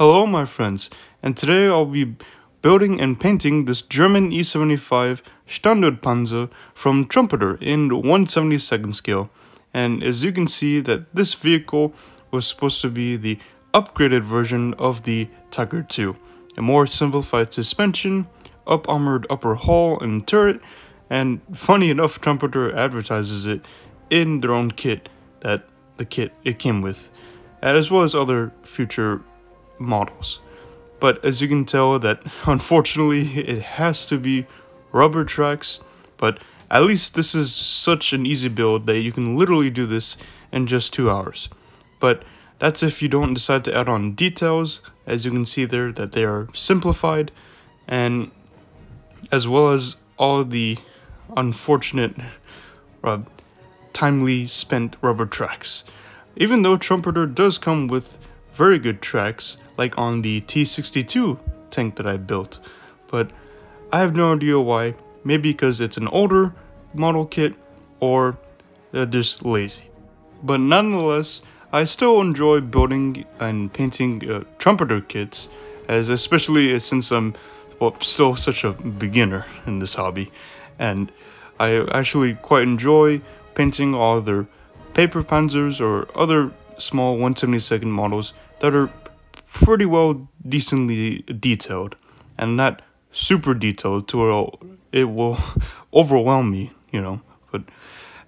Hello my friends, and today I'll be building and painting this German E75 Standardpanzer from Trumpeter in 172nd scale. And as you can see that this vehicle was supposed to be the upgraded version of the Tiger II. A more simplified suspension, up armored upper hull and turret, and funny enough Trumpeter advertises it in their own kit that the kit it came with, as well as other future models. But as you can tell that unfortunately it has to be rubber tracks, but at least this is such an easy build that you can literally do this in just two hours. But that's if you don't decide to add on details, as you can see there that they are simplified, and as well as all the unfortunate uh, timely spent rubber tracks. Even though Trumpeter does come with very good tracks, like on the T62 tank that I built, but I have no idea why. Maybe because it's an older model kit, or they're just lazy. But nonetheless, I still enjoy building and painting uh, trumpeter kits, as especially since I'm well, still such a beginner in this hobby, and I actually quite enjoy painting all their paper panzers or other small 172nd models that are pretty well decently detailed and not super detailed to where it will overwhelm me, you know. But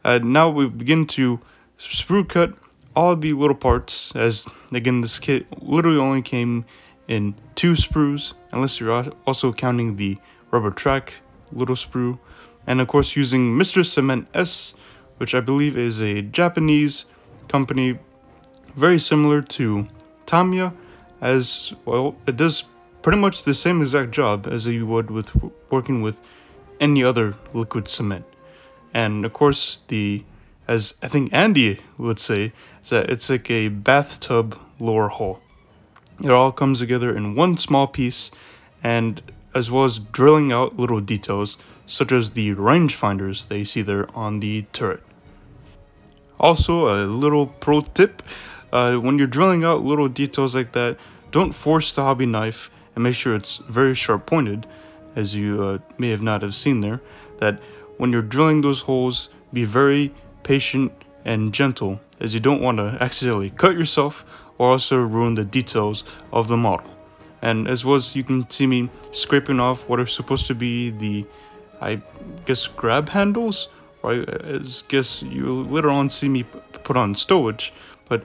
uh, now we begin to sprue cut all the little parts as again this kit literally only came in two sprues unless you're also counting the rubber track little sprue and of course using Mr. Cement S which I believe is a Japanese company very similar to Tamiya as well it does pretty much the same exact job as you would with working with any other liquid cement. And of course the as I think Andy would say is that it's like a bathtub lower hull it all comes together in one small piece and as well as drilling out little details such as the rangefinders you see there on the turret. Also a little pro tip uh, when you're drilling out little details like that don't force the hobby knife and make sure it's very sharp pointed, as you uh, may have not have seen there, that when you're drilling those holes, be very patient and gentle, as you don't want to accidentally cut yourself or also ruin the details of the model. And as well you can see me scraping off what are supposed to be the, I guess, grab handles, or I guess you later on see me put on stowage, but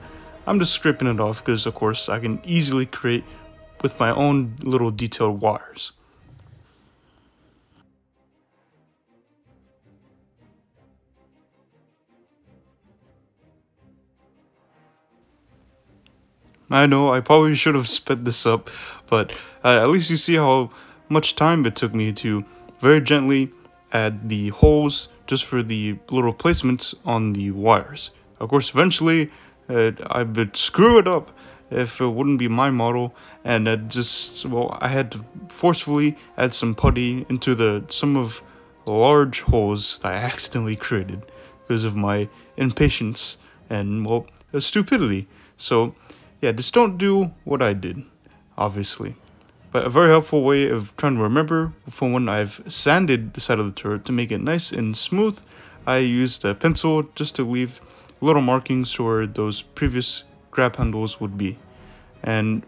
I'm just scraping it off because of course I can easily create with my own little detailed wires. I know, I probably should have sped this up, but uh, at least you see how much time it took me to very gently add the holes just for the little placements on the wires. Of course, eventually I would screw it up if it wouldn't be my model. And it just well I had to forcefully add some putty into the some of the large holes that I accidentally created because of my impatience and well uh, stupidity. So yeah just don't do what I did obviously. But a very helpful way of trying to remember from when I've sanded the side of the turret to make it nice and smooth I used a pencil just to leave little markings where those previous grab handles would be. And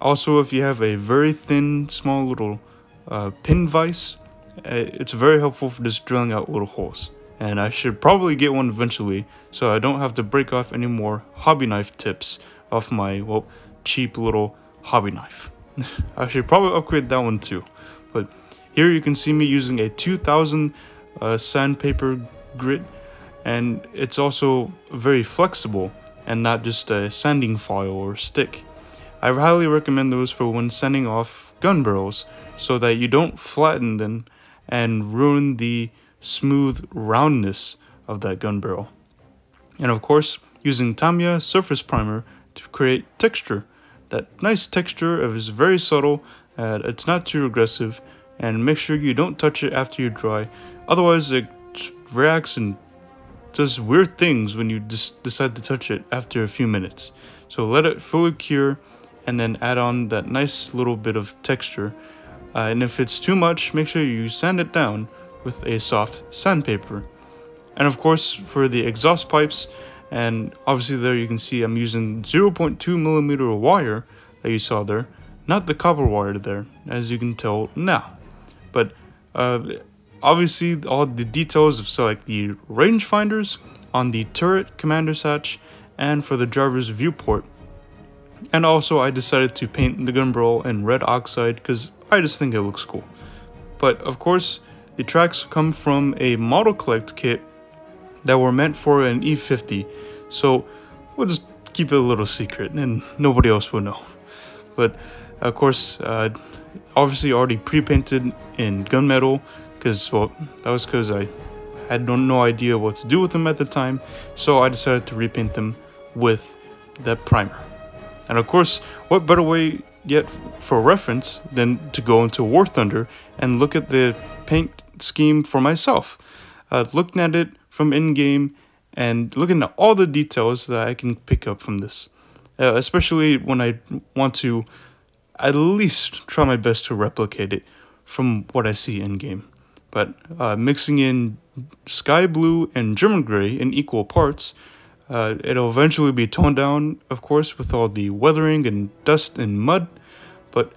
also if you have a very thin, small little uh, pin vise, uh, it's very helpful for just drilling out little holes. And I should probably get one eventually so I don't have to break off any more hobby knife tips off my, well, cheap little hobby knife. I should probably upgrade that one too. But here you can see me using a 2000 uh, sandpaper grit and it's also very flexible and not just a sanding file or stick. I highly recommend those for when sanding off gun barrels so that you don't flatten them and ruin the smooth roundness of that gun barrel. And of course, using Tamiya surface primer to create texture. That nice texture is very subtle, uh, it's not too aggressive, and make sure you don't touch it after you dry, otherwise it reacts and does weird things when you just decide to touch it after a few minutes. So let it fully cure and then add on that nice little bit of texture. Uh, and if it's too much, make sure you sand it down with a soft sandpaper. And of course, for the exhaust pipes, and obviously there you can see I'm using 0.2 millimeter wire that you saw there, not the copper wire there, as you can tell now. But uh, obviously all the details of so like the rangefinders on the turret commander's hatch and for the driver's viewport. And also I decided to paint the gun barrel in red oxide because I just think it looks cool. But of course, the tracks come from a model collect kit that were meant for an E50, so we'll just keep it a little secret and nobody else will know. But of course, uh, obviously already pre-painted in gunmetal because, well, that was because I had no, no idea what to do with them at the time, so I decided to repaint them with that primer. And of course, what better way yet for reference than to go into War Thunder and look at the paint scheme for myself. Uh, looking at it from in-game and looking at all the details that I can pick up from this. Uh, especially when I want to at least try my best to replicate it from what I see in-game. But uh, mixing in sky blue and German gray in equal parts, uh, it'll eventually be toned down, of course, with all the weathering and dust and mud, but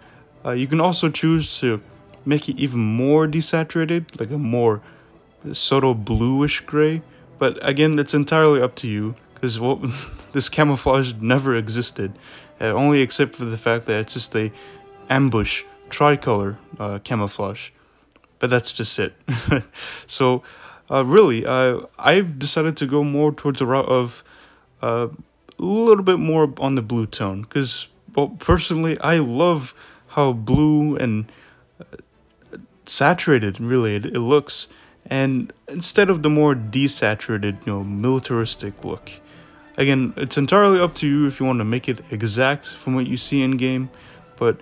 uh, you can also choose to make it even more desaturated, like a more subtle bluish gray. But again, it's entirely up to you, because well, this camouflage never existed, uh, only except for the fact that it's just a ambush tricolor uh, camouflage. But that's just it. so, uh, really, uh, I've decided to go more towards a route of uh, a little bit more on the blue tone, because well, personally, I love how blue and uh, saturated, really, it, it looks. And instead of the more desaturated, you know, militaristic look. Again, it's entirely up to you if you want to make it exact from what you see in game, but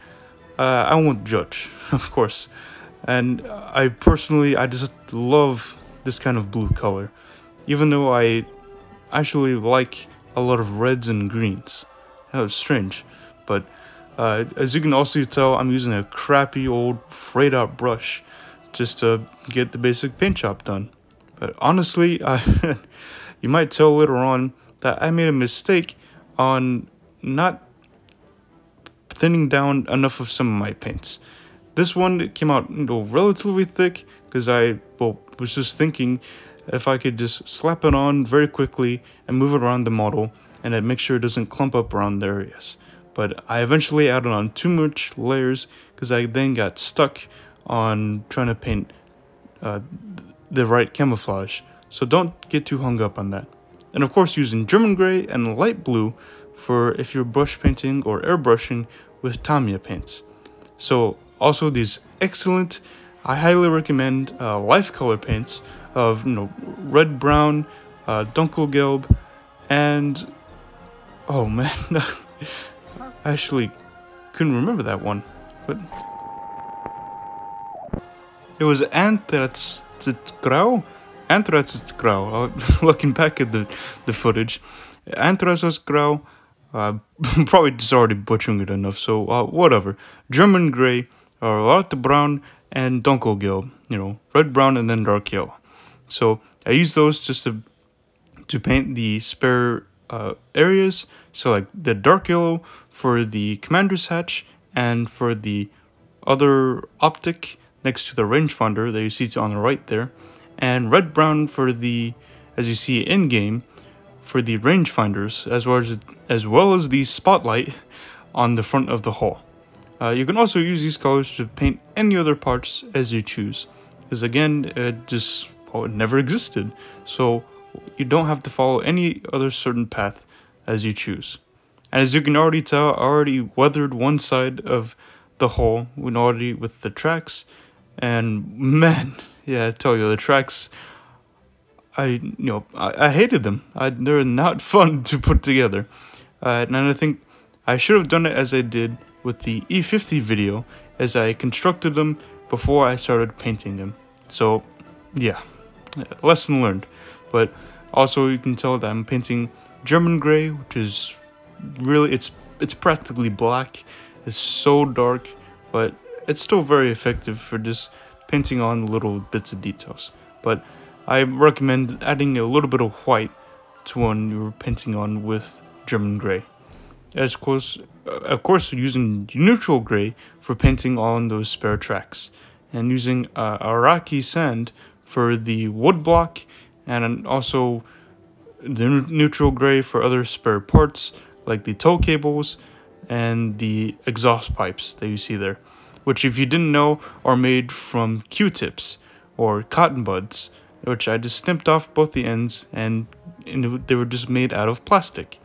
uh, I won't judge, of course. And I personally, I just love this kind of blue color, even though I actually like a lot of reds and greens. That was strange, but uh, as you can also tell, I'm using a crappy old frayed out brush just to get the basic paint job done. But honestly, I, you might tell later on that I made a mistake on not thinning down enough of some of my paints. This one came out you know, relatively thick because I well, was just thinking if I could just slap it on very quickly and move it around the model and then make sure it doesn't clump up around the areas. But I eventually added on too much layers because I then got stuck on trying to paint uh, the right camouflage. So don't get too hung up on that. And of course using German gray and light blue for if you're brush painting or airbrushing with Tamiya paints. So also these excellent, I highly recommend uh, life color paints of you know red, brown, uh, dunkelgelb, and oh man, I actually couldn't remember that one, but it was Anthrazitgrau Anthrazitgrau, uh, looking back at the, the footage, Anthrazitgrau, uh, probably just already butchering it enough, so uh, whatever. German gray, uh, light brown, and dunkelgelb, you know, red, brown, and then dark yellow. So I use those just to to paint the spare uh, areas. So like the dark yellow for the commander's hatch and for the other optic next to the rangefinder that you see on the right there and red brown for the as you see in game for the rangefinders as well as as well as the spotlight on the front of the hull. Uh, you can also use these colors to paint any other parts as you choose because again it just well, it never existed so you don't have to follow any other certain path as you choose. And as you can already tell, I already weathered one side of the hole hull already with the tracks and man yeah, I tell you, the tracks, I, you know, I, I hated them. I, they're not fun to put together. Uh, and I think I should have done it as I did with the E50 video, as I constructed them before I started painting them. So, yeah, lesson learned. But also you can tell that I'm painting German gray, which is really, it's it's practically black. It's so dark, but it's still very effective for just painting on little bits of details. But I recommend adding a little bit of white to when you're painting on with German gray. As course, uh, of course, using neutral gray for painting on those spare tracks, and using uh, Araki sand for the wood block, and also the neutral gray for other spare parts like the tow cables and the exhaust pipes that you see there, which if you didn't know are made from Q-tips or cotton buds, which I just snipped off both the ends and, and they were just made out of plastic.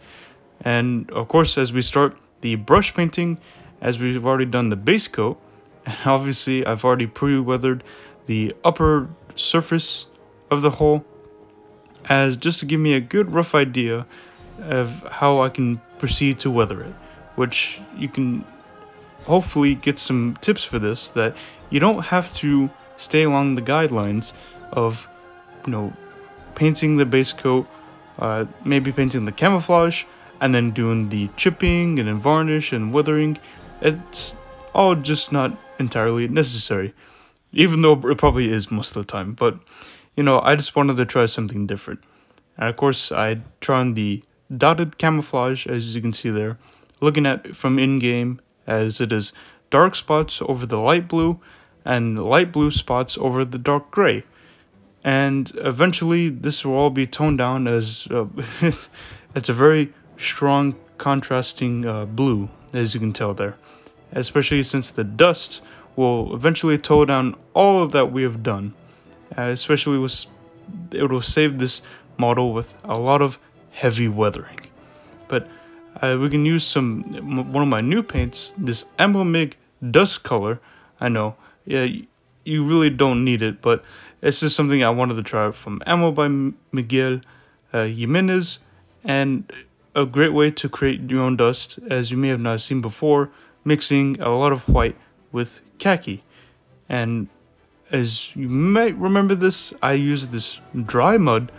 And of course, as we start the brush painting, as we've already done the base coat, and obviously I've already pre-weathered the upper surface of the hole as just to give me a good rough idea of how I can proceed to weather it, which you can hopefully get some tips for this that you don't have to stay along the guidelines of, you know, painting the base coat, uh, maybe painting the camouflage, and then doing the chipping and then varnish and weathering. It's all just not entirely necessary, even though it probably is most of the time. But you know, I just wanted to try something different. And of course, I tried the dotted camouflage, as you can see there, looking at from in-game, as it is dark spots over the light blue, and light blue spots over the dark gray. And eventually, this will all be toned down as uh, it's a very strong contrasting uh, blue, as you can tell there. Especially since the dust will eventually tone down all of that we have done. Uh, especially with it will save this model with a lot of heavy weathering. But uh, we can use some one of my new paints, this Mig dust color. I know, yeah, you really don't need it, but it's just something I wanted to try out from Ammo by Miguel uh, Jimenez, and a great way to create your own dust, as you may have not seen before, mixing a lot of white with khaki. And as you might remember this, I used this dry mud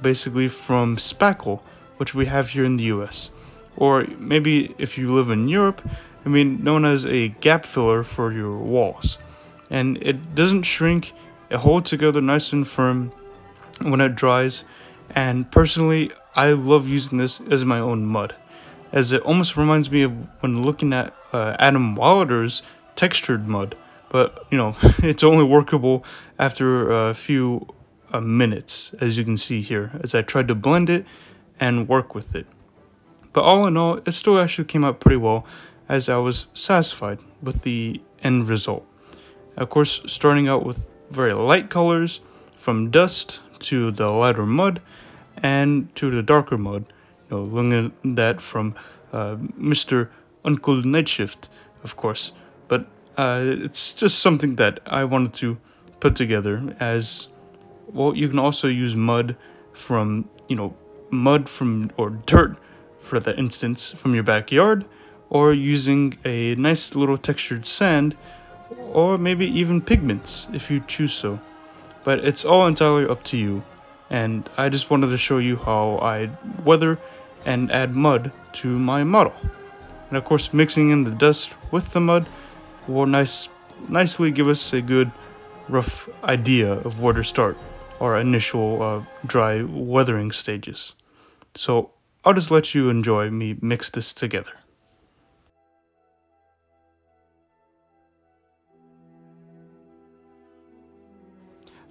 basically from spackle, which we have here in the US. Or maybe if you live in Europe, I mean, known as a gap filler for your walls. And it doesn't shrink, it holds together nice and firm when it dries. And personally, I love using this as my own mud, as it almost reminds me of when looking at uh, Adam Wilder's textured mud. But, you know, it's only workable after a few uh, minutes, as you can see here, as I tried to blend it and work with it. But all in all, it still actually came out pretty well, as I was satisfied with the end result. Of course, starting out with very light colors, from dust to the lighter mud, and to the darker mud. You know, looking at that from uh, Mr. Uncle Nightshift, of course. But uh, it's just something that I wanted to put together as well, you can also use mud from, you know, mud from, or dirt, for the instance, from your backyard, or using a nice little textured sand, or maybe even pigments, if you choose so. But it's all entirely up to you, and I just wanted to show you how I weather and add mud to my model. And of course, mixing in the dust with the mud will nice, nicely give us a good rough idea of where to start our initial uh, dry weathering stages. So I'll just let you enjoy me mix this together.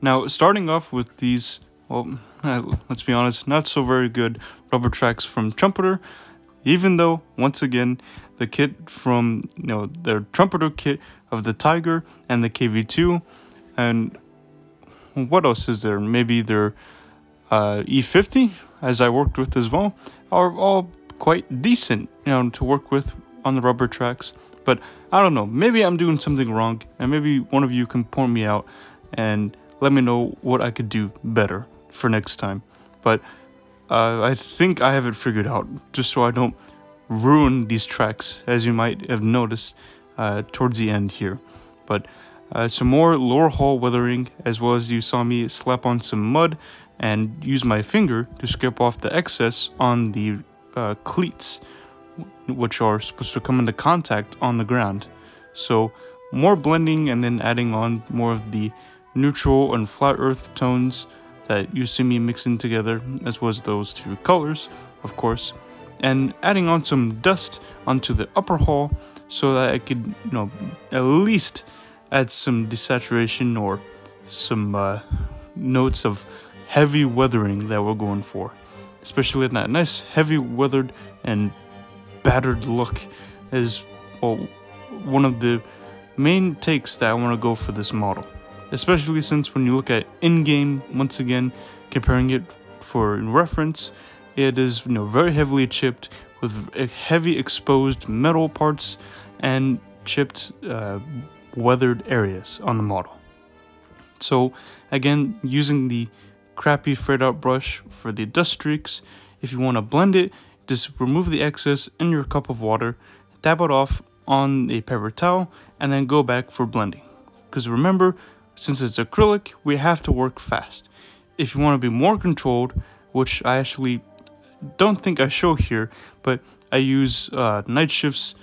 Now, starting off with these, well, let's be honest, not so very good rubber tracks from Trumpeter, even though, once again, the kit from, you know, their Trumpeter kit of the Tiger and the KV2, and what else is there? Maybe their uh, E50, as I worked with as well, are all quite decent, you know, to work with on the rubber tracks. But I don't know, maybe I'm doing something wrong, and maybe one of you can point me out and let me know what I could do better for next time. But uh, I think I have it figured out, just so I don't ruin these tracks, as you might have noticed uh, towards the end here. But uh, some more lower hull weathering, as well as you saw me slap on some mud and use my finger to scrape off the excess on the uh, cleats which are supposed to come into contact on the ground. So more blending and then adding on more of the neutral and flat earth tones that you see me mixing together, as well as those two colors, of course, and adding on some dust onto the upper hull so that I could, you know, at least add some desaturation or some uh, notes of heavy weathering that we're going for, especially that nice heavy weathered and battered look is well one of the main takes that I want to go for this model. Especially since when you look at in-game, once again, comparing it for reference, it is you know very heavily chipped with heavy exposed metal parts and chipped uh, weathered areas on the model. So again, using the crappy frayed out brush for the dust streaks, if you want to blend it, just remove the excess in your cup of water, dab it off on a paper towel, and then go back for blending. Because remember, since it's acrylic, we have to work fast. If you want to be more controlled, which I actually don't think I show here, but I use uh, Night Shift's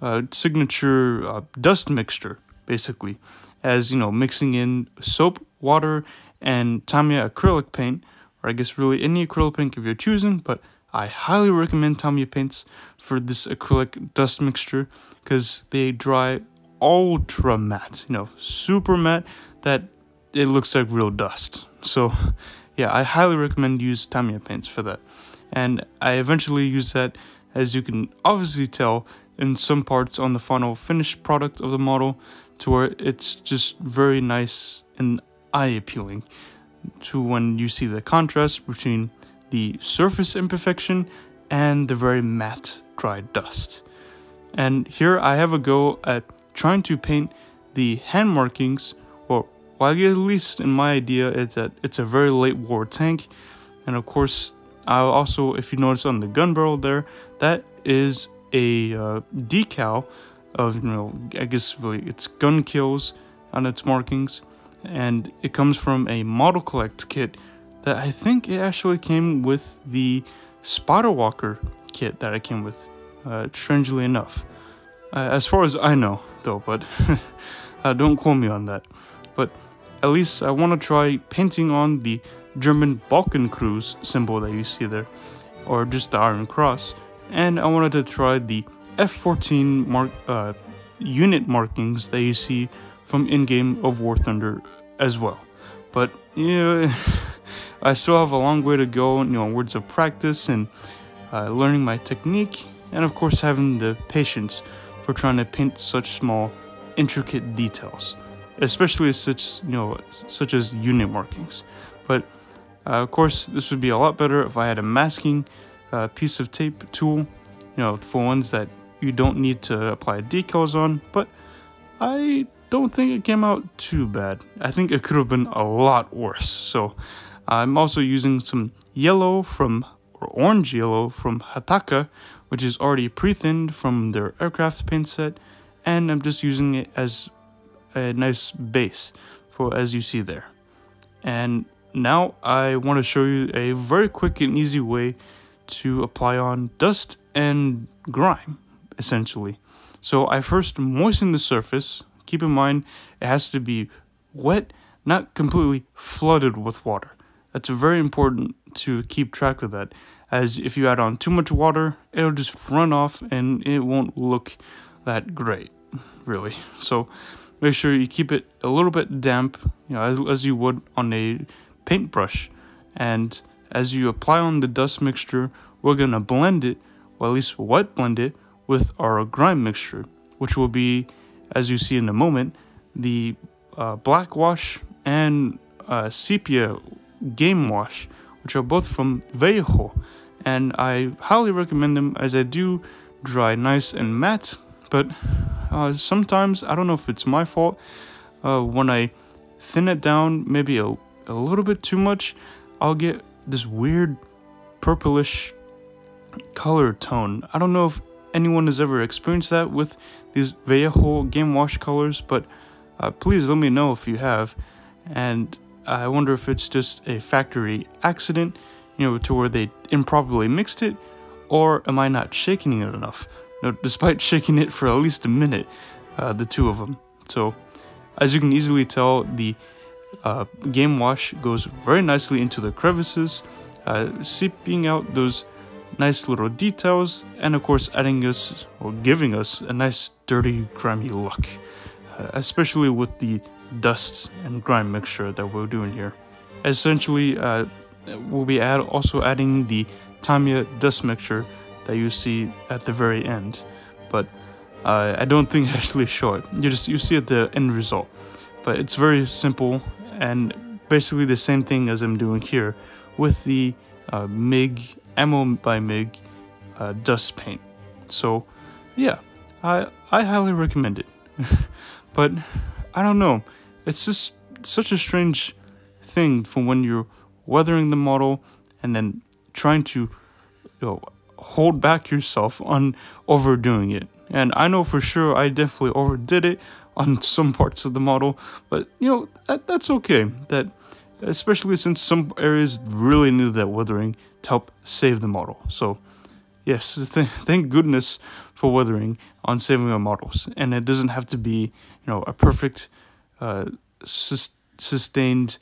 uh, signature uh, dust mixture, basically, as you know, mixing in soap, water, and Tamiya acrylic paint, or I guess really any acrylic paint if you're choosing, but I highly recommend Tamiya paints for this acrylic dust mixture because they dry ultra matte, you know, super matte that it looks like real dust. So yeah, I highly recommend use Tamiya paints for that. And I eventually use that as you can obviously tell in some parts on the final finished product of the model to where it's just very nice and eye appealing to when you see the contrast between the surface imperfection and the very matte dried dust. And here I have a go at trying to paint the hand markings, well, at least in my idea is that it's a very late war tank, and of course, I also, if you notice on the gun barrel there, that is a uh, decal of, you know, I guess really it's gun kills on its markings, and it comes from a model collect kit that I think it actually came with the Spotter Walker kit that I came with, uh, strangely enough. Uh, as far as I know, though, but uh, don't quote me on that. But at least I want to try painting on the German Balkenkreuz symbol that you see there, or just the Iron Cross. And I wanted to try the F-14 mark, uh, unit markings that you see from in-game of War Thunder as well. But, yeah, I still have a long way to go, you know, words of practice and uh, learning my technique, and of course having the patience for trying to paint such small, intricate details, especially such, you know, such as unit markings. But uh, of course, this would be a lot better if I had a masking uh, piece of tape tool, you know, for ones that you don't need to apply decals on, but I don't think it came out too bad. I think it could have been a lot worse. So I'm also using some yellow from, or orange yellow from Hataka, which is already pre-thinned from their aircraft paint set, and I'm just using it as a nice base for as you see there. And now I want to show you a very quick and easy way to apply on dust and grime, essentially. So I first moisten the surface. Keep in mind, it has to be wet, not completely flooded with water. That's very important to keep track of that, as if you add on too much water, it'll just run off and it won't look that great, really. So make sure you keep it a little bit damp, you know, as, as you would on a paintbrush. And as you apply on the dust mixture, we're gonna blend it, or at least wet blend it, with our grime mixture, which will be, as you see in a moment, the uh, black wash and uh, sepia Game Wash, which are both from Vallejo, and I highly recommend them as they do dry nice and matte, but uh, sometimes, I don't know if it's my fault, uh, when I thin it down maybe a, a little bit too much, I'll get this weird purplish color tone. I don't know if anyone has ever experienced that with these Vallejo Game Wash colors, but uh, please let me know if you have. And I wonder if it's just a factory accident, you know, to where they improperly mixed it, Or am I not shaking it enough? No, despite shaking it for at least a minute, uh, the two of them. So, as you can easily tell, the uh, game wash goes very nicely into the crevices, uh, seeping out those nice little details, and of course adding us, or giving us, a nice dirty, grimy look. Uh, especially with the dust and grime mixture that we're doing here. Essentially, uh, we'll be add also adding the Tamiya dust mixture that you see at the very end, but uh, I don't think actually show it. You just you see at the end result, but it's very simple and basically the same thing as I'm doing here with the uh, MIG Ammo by MIG uh, dust paint. So yeah, I I highly recommend it. but I don't know, it's just such a strange thing from when you're weathering the model and then trying to you know, hold back yourself on overdoing it. And I know for sure I definitely overdid it on some parts of the model, but you know, that, that's okay. That especially since some areas really need that weathering to help save the model. So yes, th thank goodness for weathering on saving our models. And it doesn't have to be, you know, a perfect uh, sus sustained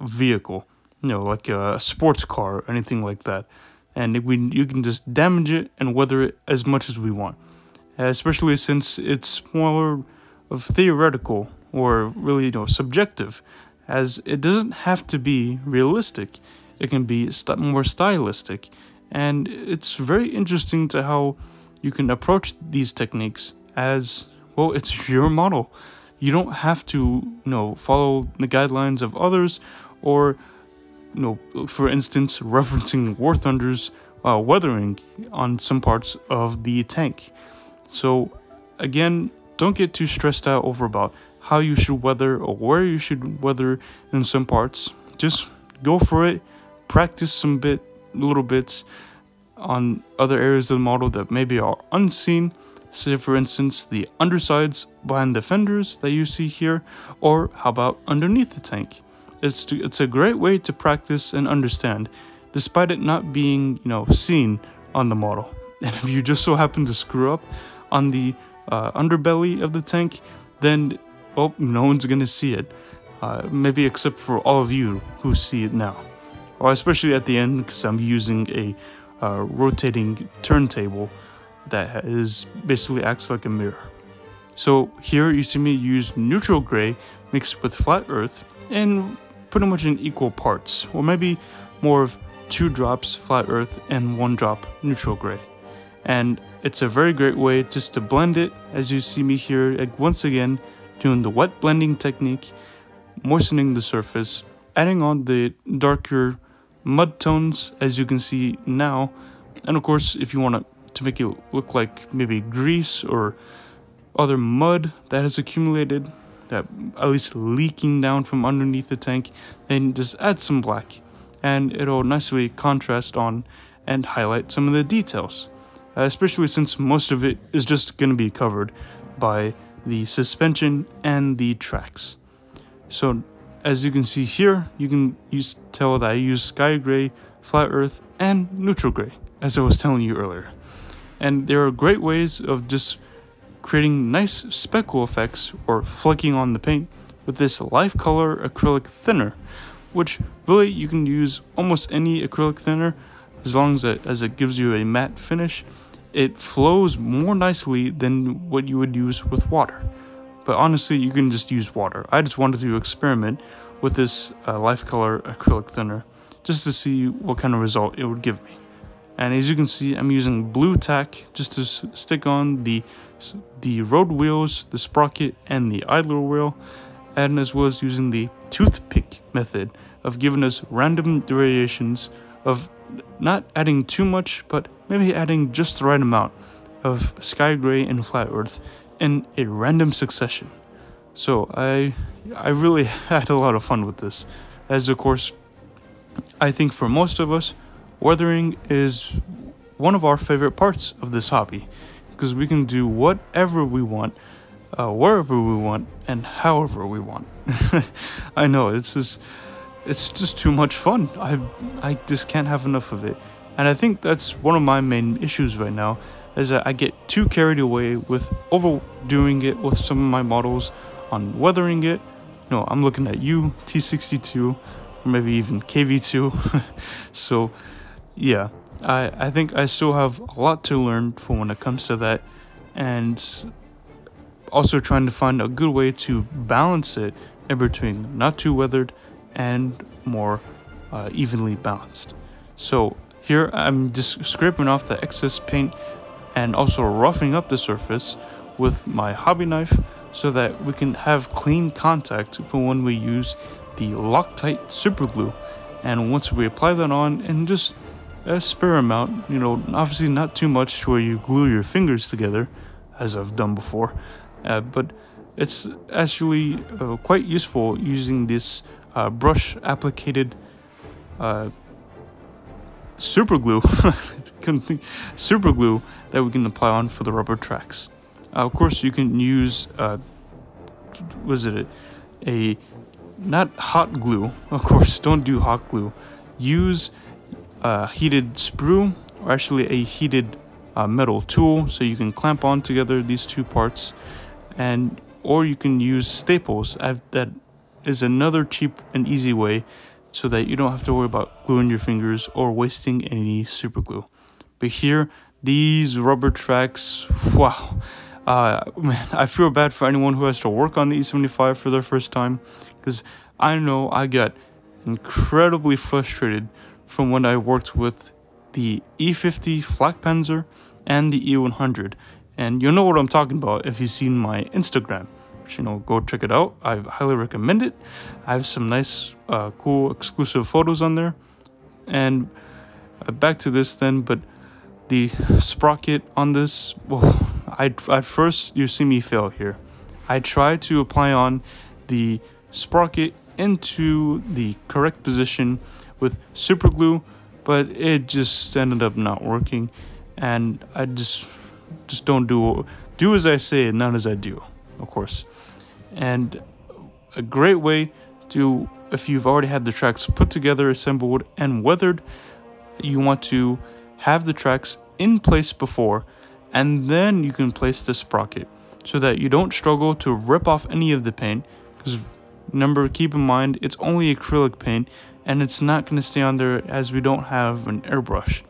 vehicle, you know, like a sports car or anything like that. And we, you can just damage it and weather it as much as we want. especially since it's more of theoretical or really, you know, subjective, as it doesn't have to be realistic. It can be st more stylistic, and it's very interesting to how you can approach these techniques as well. It's your model. You don't have to, you know, follow the guidelines of others or you know, for instance, referencing War Thunder's uh, weathering on some parts of the tank. So, again, don't get too stressed out over about how you should weather or where you should weather in some parts. Just go for it, practice some bit, little bits on other areas of the model that maybe are unseen. Say, for instance, the undersides behind the fenders that you see here, or how about underneath the tank? It's, to, it's a great way to practice and understand, despite it not being, you know, seen on the model. And if you just so happen to screw up on the uh, underbelly of the tank, then, well, no one's gonna see it. Uh, maybe except for all of you who see it now. Or especially at the end, because I'm using a uh, rotating turntable that is basically acts like a mirror. So here you see me use neutral gray mixed with flat earth and pretty much in equal parts, or maybe more of two drops flat earth and one drop neutral gray. And it's a very great way just to blend it, as you see me here like once again doing the wet blending technique, moistening the surface, adding on the darker mud tones as you can see now, and of course if you want to make it look like maybe grease or other mud that has accumulated, that at least leaking down from underneath the tank, then just add some black and it'll nicely contrast on and highlight some of the details, uh, especially since most of it is just going to be covered by the suspension and the tracks. So as you can see here, you can use tell that I use sky gray, flat earth, and neutral gray, as I was telling you earlier. And there are great ways of just creating nice speckle effects or flecking on the paint with this life color acrylic thinner, which really you can use almost any acrylic thinner as long as it, as it gives you a matte finish. It flows more nicely than what you would use with water. But honestly, you can just use water. I just wanted to experiment with this uh, life color acrylic thinner just to see what kind of result it would give me. And as you can see, I'm using Blu Tack just to stick on the the road wheels, the sprocket, and the idler wheel, and as well as using the toothpick method of giving us random variations of not adding too much, but maybe adding just the right amount of sky gray and flat earth in a random succession. So I I really had a lot of fun with this, as of course I think for most of us, weathering is one of our favorite parts of this hobby because we can do whatever we want, uh, wherever we want, and however we want. I know it's just it's just too much fun. I I just can't have enough of it, And I think that's one of my main issues right now is that I get too carried away with overdoing it with some of my models on weathering it. No, I'm looking at you, T62, or maybe even KV2. so, yeah, I, I think I still have a lot to learn for when it comes to that. And also trying to find a good way to balance it in between not too weathered and more uh, evenly balanced. So here I'm just scraping off the excess paint and also roughing up the surface with my hobby knife so that we can have clean contact for when we use the Loctite super glue. And once we apply that on and just a spare amount, you know, obviously not too much to where you glue your fingers together, as I've done before, uh, but it's actually uh, quite useful using this uh, brush applicated uh, super glue super glue that we can apply on for the rubber tracks. Uh, of course you can use uh, was it a, a not hot glue of course don't do hot glue. Use a heated sprue or actually a heated uh, metal tool so you can clamp on together these two parts and or you can use staples. I've, that is another cheap and easy way so that you don't have to worry about gluing your fingers or wasting any super glue. But here these rubber tracks wow. Uh, man, I feel bad for anyone who has to work on the E75 for their first time because I know I got incredibly frustrated from when I worked with the E50 Flak Panzer and the E100 and you'll know what I'm talking about if you've seen my Instagram which, you know, go check it out. I highly recommend it. I have some nice, uh, cool, exclusive photos on there. And uh, back to this then, but the sprocket on this, well, I at first you see me fail here. I tried to apply on the sprocket into the correct position with super glue, but it just ended up not working, and I just just don't do do as I say and not as I do, of course. And a great way to, if you've already had the tracks put together, assembled, and weathered, you want to have the tracks in place before, and then you can place the sprocket so that you don't struggle to rip off any of the paint. Because remember, keep in mind, it's only acrylic paint, and it's not going to stay on there as we don't have an airbrush.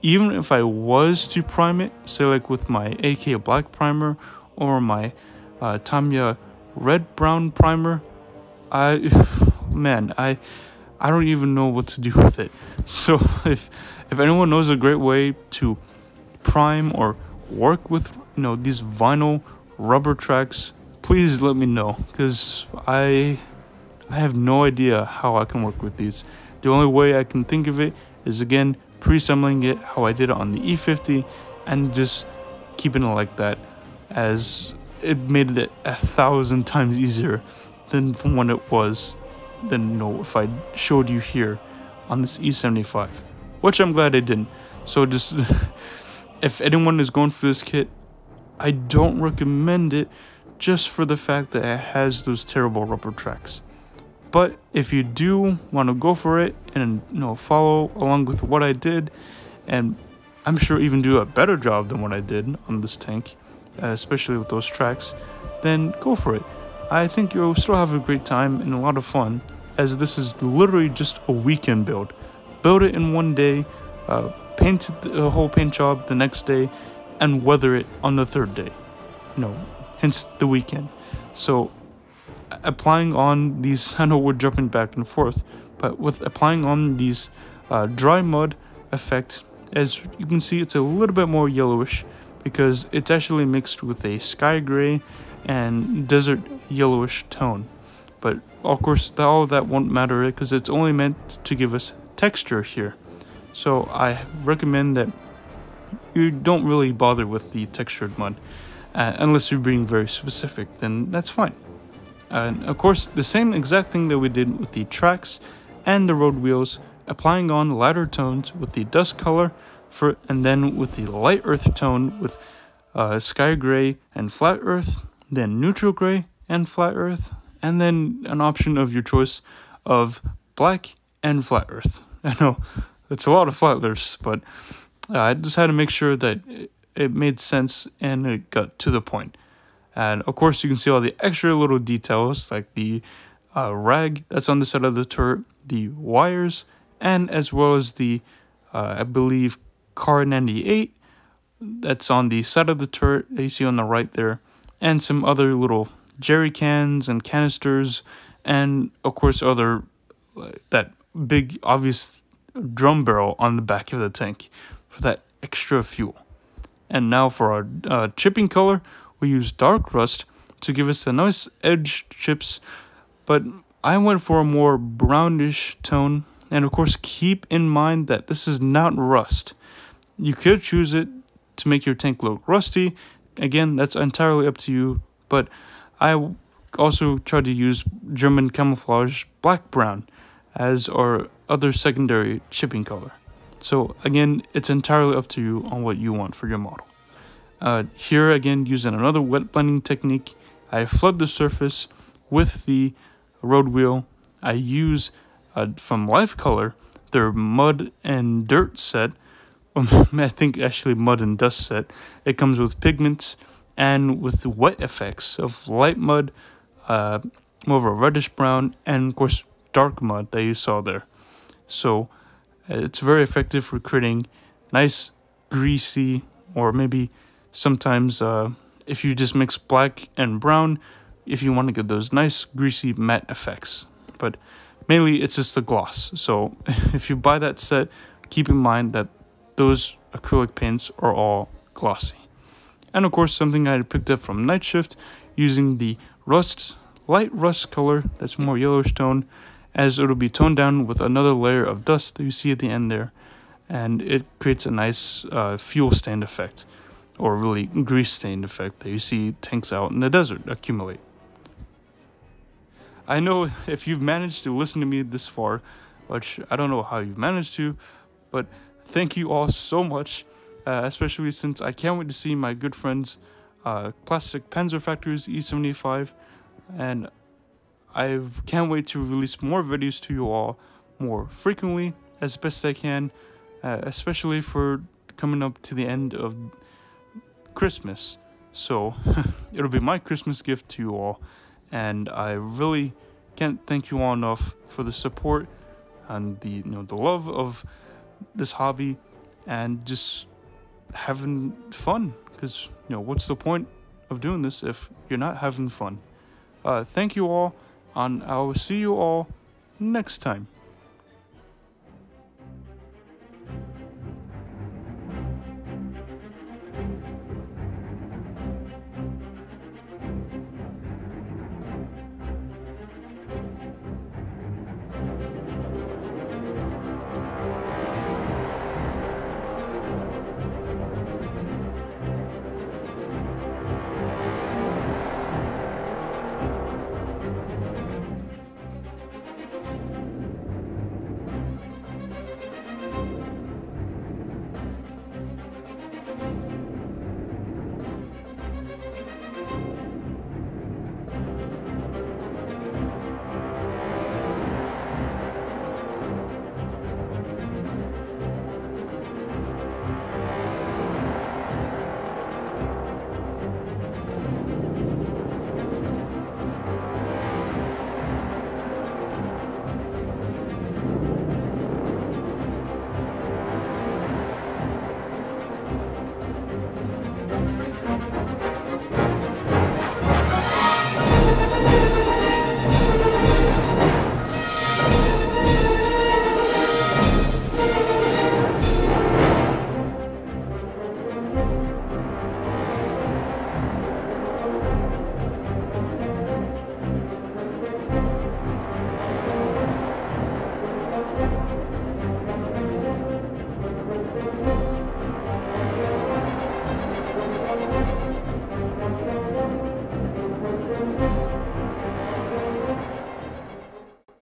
Even if I was to prime it, say like with my AK black primer or my uh, Tamiya red brown primer i man i i don't even know what to do with it so if if anyone knows a great way to prime or work with you know these vinyl rubber tracks please let me know because i i have no idea how i can work with these. The only way i can think of it is again pre-assembling it how i did it on the e50 and just keeping it like that as it made it a thousand times easier than from when it was than you know if I showed you here on this E75 which I'm glad I didn't. So just if anyone is going for this kit I don't recommend it just for the fact that it has those terrible rubber tracks but if you do want to go for it and you know follow along with what I did and I'm sure even do a better job than what I did on this tank uh, especially with those tracks, then go for it. I think you'll still have a great time and a lot of fun, as this is literally just a weekend build. Build it in one day, uh, paint the whole paint job the next day, and weather it on the third day. You know, hence the weekend. So, applying on these, I know we're jumping back and forth, but with applying on these uh, dry mud effect, as you can see, it's a little bit more yellowish because it's actually mixed with a sky gray and desert yellowish tone. But of course, all of that won't matter because it's only meant to give us texture here. So I recommend that you don't really bother with the textured mud uh, unless you're being very specific, then that's fine. And of course, the same exact thing that we did with the tracks and the road wheels, applying on lighter tones with the dust color for and then with the light earth tone with uh, sky gray and flat earth, then neutral gray and flat earth, and then an option of your choice of black and flat earth. I know it's a lot of flat lifts, but uh, I just had to make sure that it made sense and it got to the point. And of course, you can see all the extra little details like the uh, rag that's on the side of the turret, the wires, and as well as the, uh, I believe, Kar 98 that's on the side of the turret that you see on the right there, and some other little jerry cans and canisters, and of course, other that big obvious drum barrel on the back of the tank for that extra fuel. And now for our uh, chipping color, we use dark rust to give us a nice edge chips, but I went for a more brownish tone. And of course, keep in mind that this is not rust. You could choose it to make your tank look rusty. Again, that's entirely up to you, but I also try to use German camouflage black brown as our other secondary chipping color. So again, it's entirely up to you on what you want for your model. Uh, here again, using another wet blending technique, I flood the surface with the road wheel. I use uh, from Life Color their mud and dirt set. I think actually mud and dust set. It comes with pigments and with the wet effects of light mud, uh, more of a reddish brown, and of course dark mud that you saw there. So uh, it's very effective for creating nice, greasy, or maybe sometimes uh, if you just mix black and brown, if you want to get those nice, greasy, matte effects. But mainly it's just the gloss. So if you buy that set, keep in mind that those acrylic paints are all glossy. And of course, something I picked up from Night Shift using the rust, light rust color that's more yellowish tone as it'll be toned down with another layer of dust that you see at the end there and it creates a nice uh, fuel stand effect or really grease stained effect that you see tanks out in the desert accumulate. I know if you've managed to listen to me this far, which I don't know how you've managed to, but thank you all so much, uh, especially since I can't wait to see my good friends uh, PlastikPanzerFactory's E75 and I can't wait to release more videos to you all more frequently as best I can, uh, especially for coming up to the end of Christmas. So it'll be my Christmas gift to you all, and I really can't thank you all enough for the support and the you know the love of this hobby and just having fun because you know what's the point of doing this if you're not having fun uh, thank you all and I will see you all next time.